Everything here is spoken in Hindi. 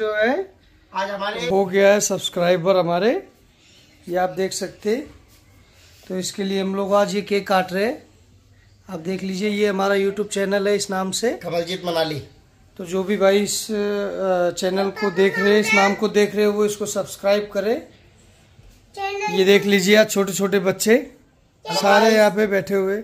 जो है आज हमारे हो गया है सब्सक्राइबर हमारे। ये आप देख सकते। तो इसके लिए हम लोग आज ये केक काट रहे हैं। आप देख लीजिए ये हमारा यूट्यूब चैनल है इस नाम से। कमलजीत मनाली। तो जो भी भाई इस चैनल को देख रहे हैं इस नाम को देख रहे हैं वो इसको सब्सक्राइब करें। ये देख लीजिए आज छोटे छोटे बच्चे सारे यहाँ पे बैठे हुए।